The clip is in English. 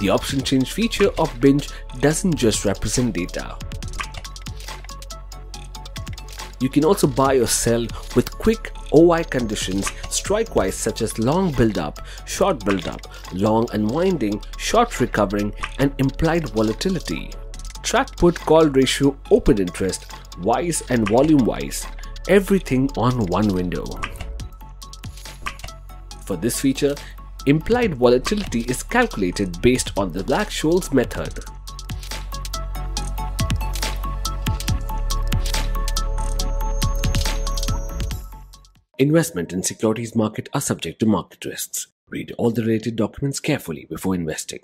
The option chain feature of Binge doesn't just represent data. You can also buy or sell with quick OI conditions strike-wise such as long build-up, short build-up, long unwinding, short recovering and implied volatility. Track put call ratio open interest, wise and volume wise, everything on one window. For this feature, Implied volatility is calculated based on the Black-Scholes method. Investment in securities market are subject to market risks. Read all the related documents carefully before investing.